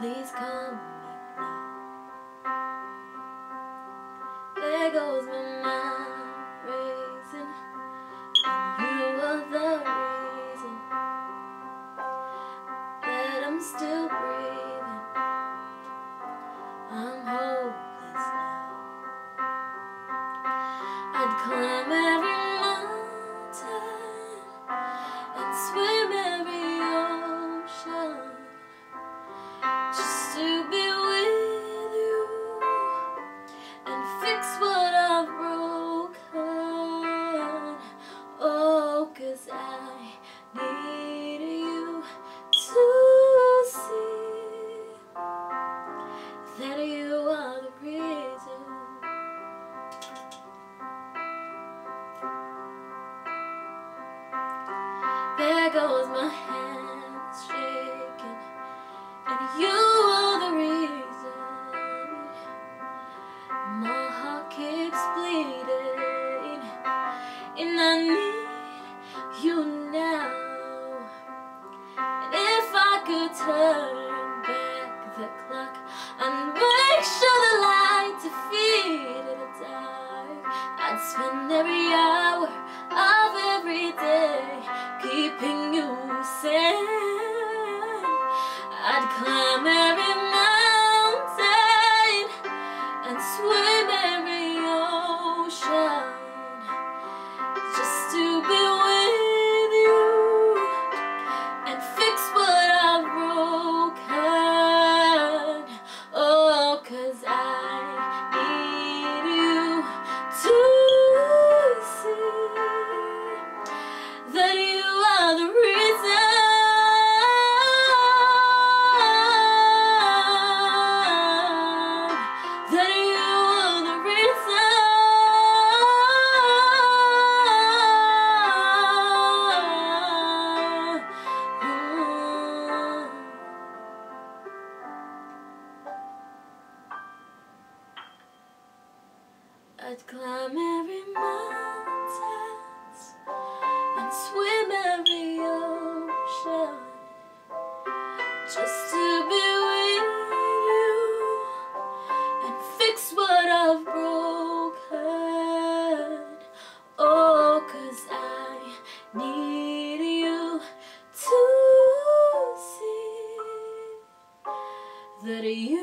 Please come now. There goes my mind racing, and you are the reason that I'm still breathing. Goes my hands shaking, and you are the reason. My heart keeps bleeding, and I need you now. And if I could turn back the clock and make sure the light defeated the dark, I'd spend every hour of every day keeping you safe. I'd climb every mountain and swim every ocean I'd climb every mountain and swim every ocean just to be with you and fix what I've broken. Oh, cause I need you to see that you